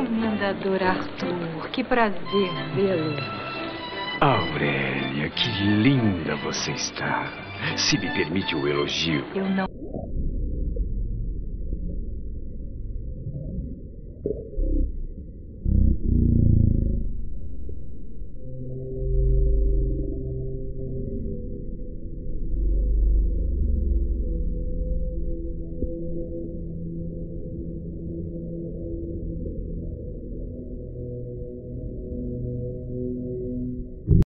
Comendador Arthur, que prazer vê-lo. Aurélia, que linda você está. Se me permite o elogio. Eu não.